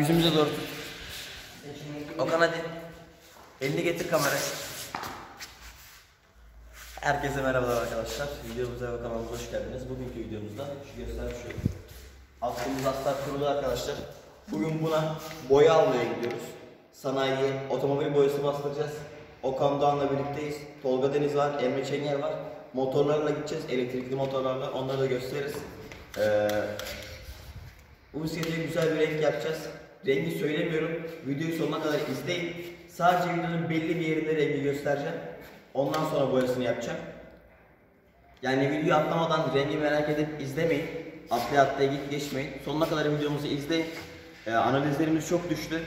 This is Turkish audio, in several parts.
Yüzümüze doğru tut. Okan hadi. Elini getir kameraya. Herkese merhabalar arkadaşlar. Videomuza ve kanalımıza hoş geldiniz. Bugünkü videomuzda şu göstermiş şu. Aklımız astar kurulu arkadaşlar. Bugün buna boya almaya gidiyoruz. Sanayiye otomobil boyası bastıracağız. Okan Doğan'la birlikteyiz. Tolga Deniz var, Emre Çengel var. Motorlarla gideceğiz, elektrikli motorlarla. Onları da gösteririz. Ee, bu bisiklete güzel bir renk yapacağız. Rengi söylemiyorum. Videoyu sonuna kadar izleyin. Sadece videonun belli bir yerinde rengi göstereceğim. Ondan sonra boyasını yapacağım. Yani videoyu atlamadan rengi merak edip izlemeyin. Atlaya atlaya git geçmeyin. Sonuna kadar videomuzu izleyin. Ee, analizlerimiz çok düştü.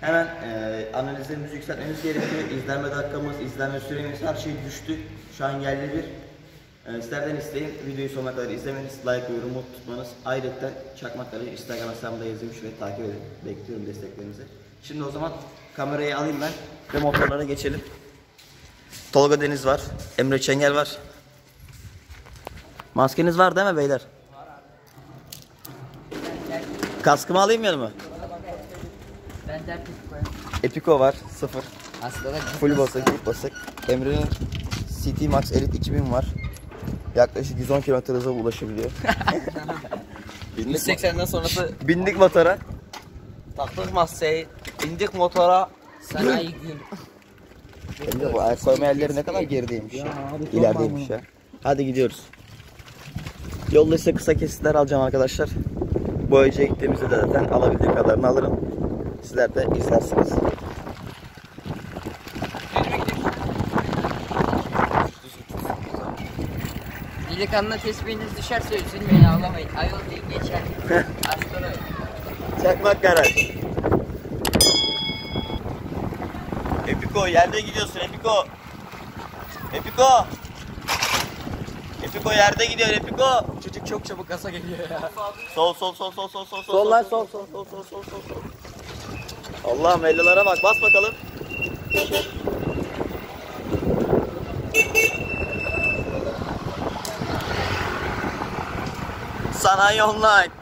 Hemen e, analizlerimizi yükseltmemiz gerekiyor. İzlenme dakikamız, izlenme süremiz her şey düştü. Şu an yerli bir. Ee, sizlerden isteyin videoyu sonuna kadar izlemeniz, like ve yorum tutmanız. Ayrıca Çakmakları Instagram hesabımda yazılmış ve takip edin. Bekliyorum desteklerinizi. Şimdi o zaman kamerayı alayım ben ve motorlara geçelim. Tolga Deniz var, Emre Çengel var. Maskeniz var değil mi beyler? Kaskımı alayım yanıma. Ben de Epico var, sıfır. Aslında Full basık, full basık. Emre'nin CT Max Elite 2000 var. Yaklaşık 110 km hıza ulaşabiliyor. bindik, 180'den sonrası bindik motora. taktık masayı, indik motora. sanayi gün. Emre bu ayak koyma yerleri ne kadar gerideymiş. İlerideymiş ya. Hadi gidiyoruz. Yolda ise kısa kesitler alacağım arkadaşlar. Boyacıya gittiğimizde de zaten alabildiğim kadarını alırım. Sizler de izlersiniz. Delikanlı tesbihiniz düşerse üzülmeyin ağlamayın. Ayol değil geçer. Aslında Çakmak garaj. Epiko yerde gidiyorsun Epiko. Epiko. Epiko yerde gidiyor Epiko. Çocuk çok çabuk kasa geliyor ya. Sol sol sol sol sol sol sol lan sol sol sol sol sol sol sol. Allah'ım ellilara bak bas bakalım. Sanayi online.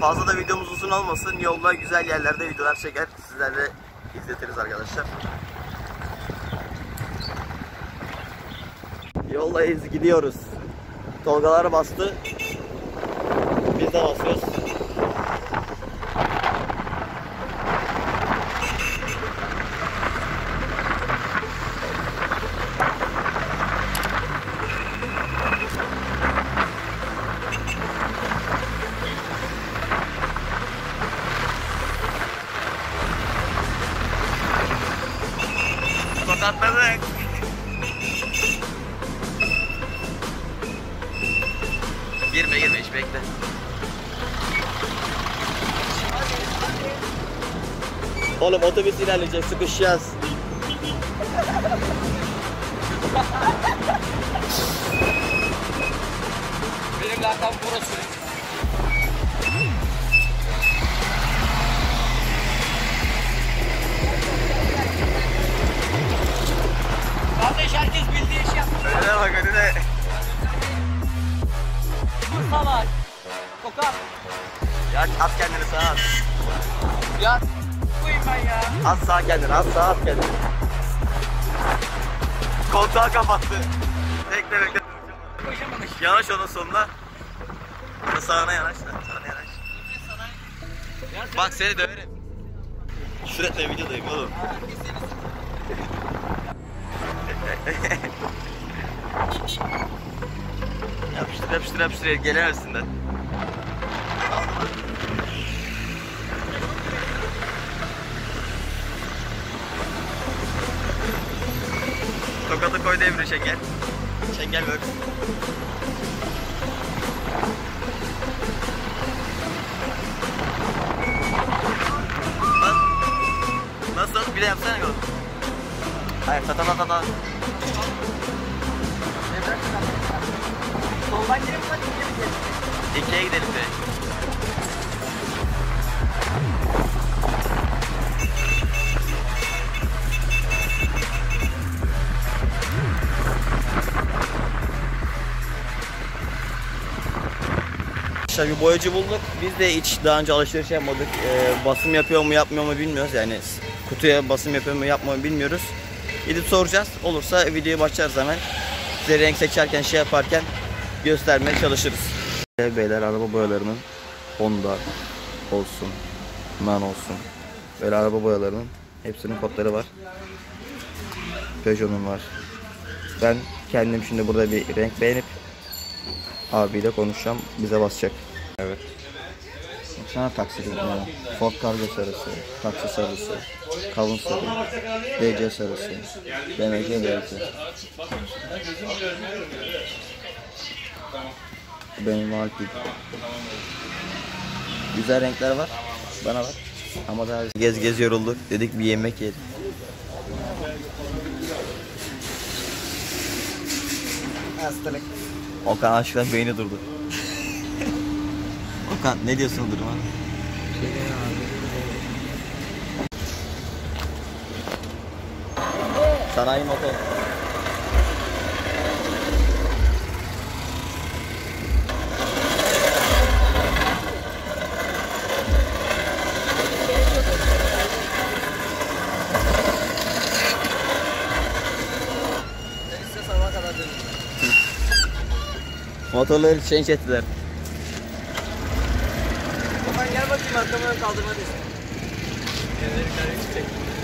Fazla da videomuz uzun olmasın. Yolda güzel yerlerde videolar çeker. Sizlerle izletiriz arkadaşlar. Yoldayız gidiyoruz. Tolgalar bastı. Biz de basıyoruz. Otobüs ilerleyecek sıkışacağız. Benim lakabım burası. Kardeş herkes bildiği iş yaptı. Önüne bak önüne. Salak. Koka. Ya at kendini sağa at. Ya At sağa kendini at sağa at kendini. Kontağı kapattı. Bekle bekle. Yanaş onun sonuna. Sağına yanaş da. Sağına yanaş. Bak seni döverim. Şurada videodayım oğlum. yapıştır yapıştır yapıştır gelemezsin de. Tokatı koy devre şeker. Şeker. Bak. Nasıl? Bir de yapsana oğlum. Hayır ta ta ta ta ta. Soldan girip hadi gidelim. İkiye gidelim direkt. Arkadaşlar bir boyacı bulduk. Biz de hiç daha önce alışveriş yapmadık. Ee, basım yapıyor mu yapmıyor mu bilmiyoruz. Yani kutuya basım yapıyor mu yapmıyor mu bilmiyoruz. Gidip soracağız. Olursa videoya başlarız hemen. Size renk seçerken şey yaparken göstermeye çalışırız. Beyler araba boyalarının Honda olsun, Man olsun. Böyle araba boyalarının hepsinin kodları var. Peugeot'un var. Ben kendim şimdi burada bir renk beğenip abiyle konuşacağım. Bize basacak. Evet. Sana taksi dedim ya. Ford Cargo sarısı, taksi sarısı, kavun sarı, DC sarısı, BMW sarısı. Benim Alpid. Güzel renkler var. Bana var. Ama daha gez gez yorulduk. Dedik bir yemek yiyelim. Hastalık. Okan aşkından beyni durdu. Okan ne diyorsun o duruma? Sanayi motor. Motorları change ettiler. Okan gel bakayım arkamı ön kaldırma desin. Hastalar.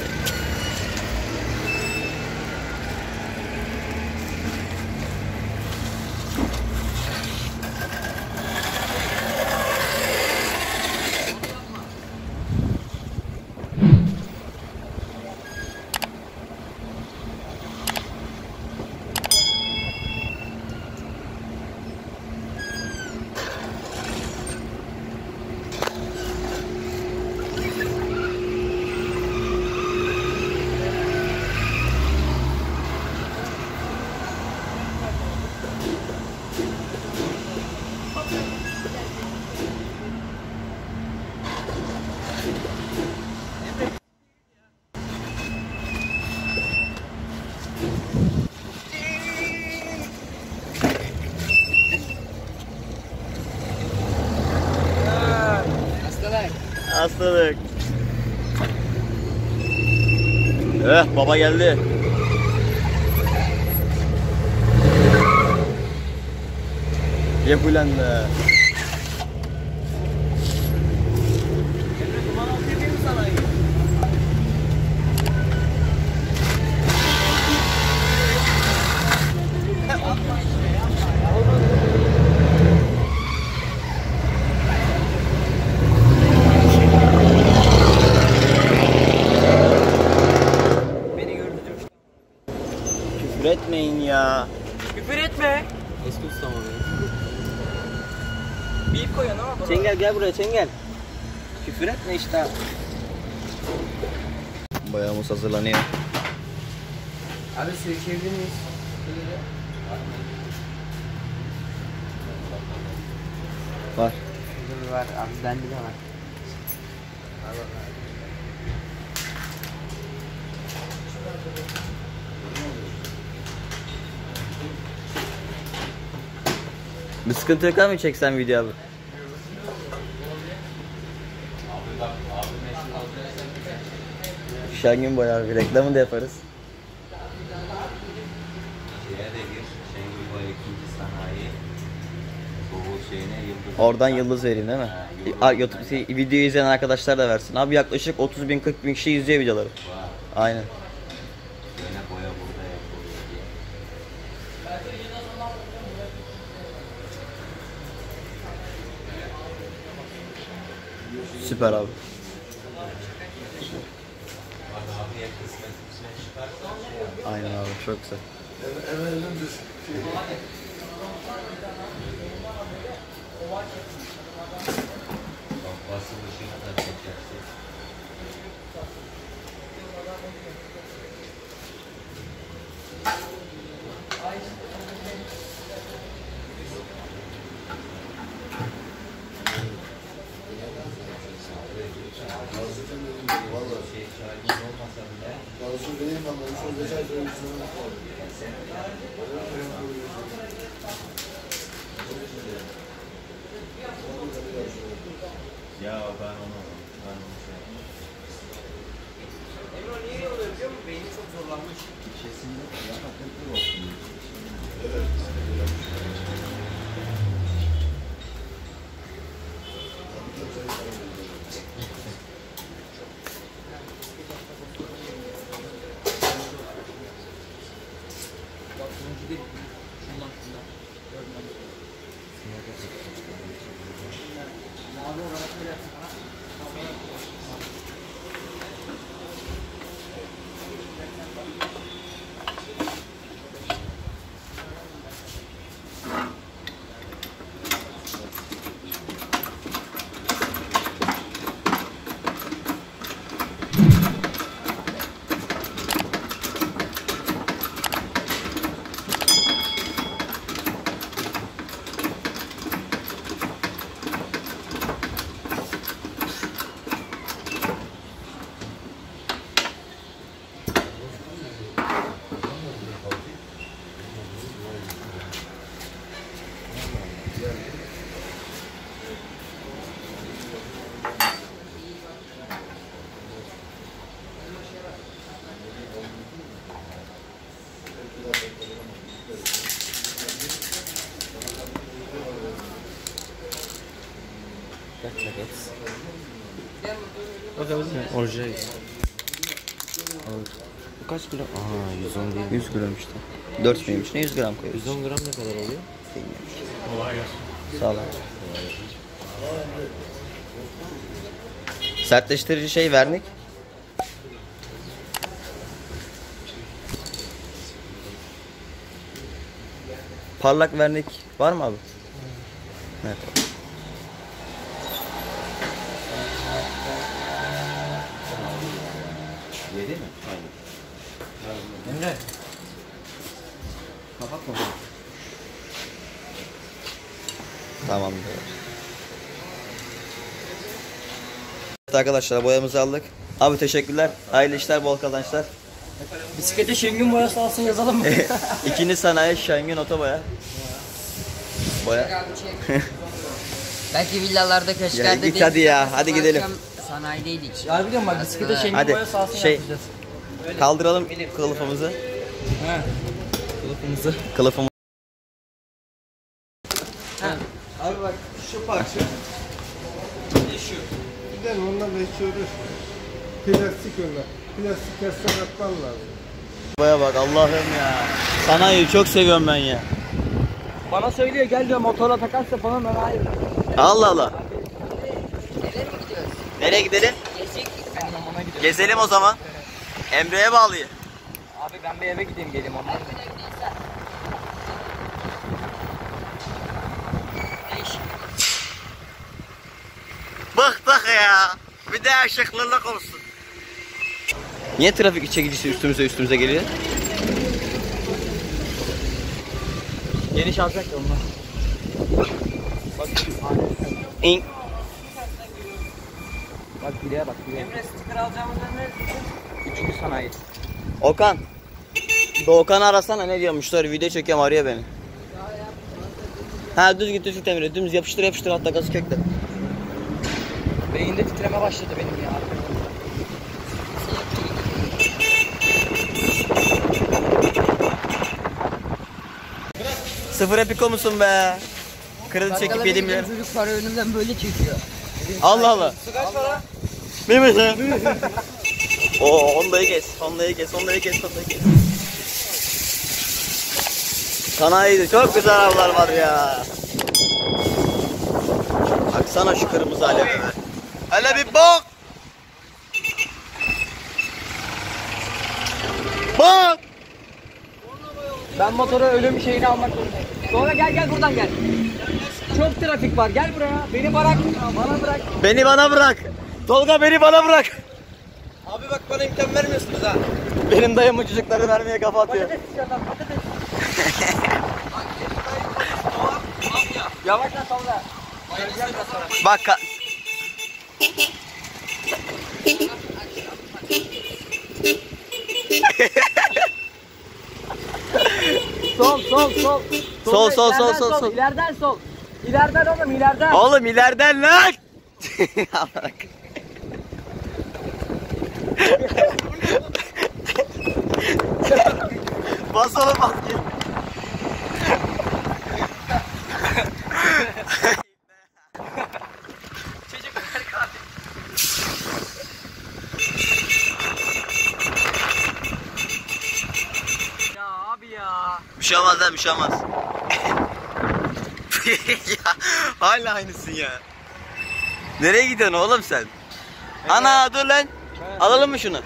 Hastalık. Eh baba geldi. Yep ulan be. Beni gördüğüm Küfür etmeyin ya. Küfür etme. Eski ustam benim. Bip koyun ama. Çengel gel buraya Çengel. Küfür etme işte. Boyamız hazırlanıyor. Abi su içebilir miyiz? Var. Dur var abi bende de var. Bir sıkıntı yok ama çeksen video abi. Şengün boyar bir reklamını da yaparız. Boy. Oradan yıldız vereyim değil mi? A- YouTube şey, videoyu izleyen arkadaşlar da versin. Abi yaklaşık 30 bin 40 bin kişi izliyor videoları. Aynen. Yine boya burada yapılıyor diye. Süper abi. Aynen abi çok güzel. bak basılışını Ya ben onu ben onu şey Emre niye oluyor biliyor musun? Beyni çok zorlanmış. Kesinlikle ya hakikaten olsun. Bak Orijinal. Bu kaç gram? Aa 110 değil. 100 gram işte. 4 miymiş? Ne 100 gram koyuyoruz? 110 gram ne kadar oluyor? Sağ ol. Sertleştirici şey vernik. Parlak vernik var mı abi? Evet. Yedi mi? Hayır. Emre. Kapatma. Tamamdır. Evet arkadaşlar boyamızı aldık. Abi teşekkürler. Hayırlı işler, bol kazançlar. Bisiklete Şengün boyası alsın yazalım mı? İkinci sanayi Şengün Otoboya. Boya. Belki villalarda köşklerde Ya git değil. hadi ya, hadi gidelim. Sanayideydik. Ya biliyorum bak bisiklete Şengün Hadi boyası alsın şey yapacağız. kaldıralım kılıfımızı. He. Kılıfımızı. Kılıfımı Abi bak şu parça. Gidelim ondan da hiç uğraşma. Plastik onlar. Plastik kesmek atman lazım. boya bak Allah'ım ya. Sanayiyi çok seviyorum ben ya. Bana söylüyor gel diyor motora takarsa falan ben hayır. Allah Allah. Nereye gidelim? Ben. Gezelim o zaman. Emre'ye bağlıyım. Abi ben bir eve gideyim geleyim ondan. Bıktık ya. Bir de şıklılık olsun. Niye trafik çekicisi üstümüze üstümüze geliyor? Geniş alacak ya onlar. İn. Bak bileğe bak bileğe. Emre sticker alacağımızda ne Üçüncü sanayi. Okan. Doğukan'ı arasana ne diyor müşteri video çekiyorum arıyor beni. Ha düz git düz git Emre. Dümdüz yapıştır yapıştır hatta gazı kökle. Beyinde titreme başladı benim ya. Sıfır epiko musun be? Kredi çekip yedim ya. Çocuk para önümden böyle çekiyor. Allah Allah. Su kaç para? Ne mi Oo Honda'yı kes. Honda'yı kes. Honda'yı kes. Honda'yı kes. Sanayide çok güzel arabalar var ya. Baksana şu kırmızı aleme be. Hele bir bak. Bak. Ben motora ölüm şeyini almak zorundayım. Sonra gel gel buradan gel. Çok trafik var gel buraya. Beni bırak. Bana bırak. Beni bana bırak. Tolga beni bana bırak. Abi bak bana imkan vermiyorsunuz ha. Benim dayımın çocukları vermeye kafa atıyor. Patates sıcağından patates. Yavaş lan sonra. Bak ka- Sol sol sol. Sol, sol, sol, sol, sol. İleriden sol. İleriden oğlum ileriden. Oğlum ileriden lan. Basalım bak. Ya abi ya. Bir şey olmaz lan bir şey olmaz. ya hala aynısın ya. Nereye gidiyorsun oğlum sen? Ana dur lan. Alalım mı şunu?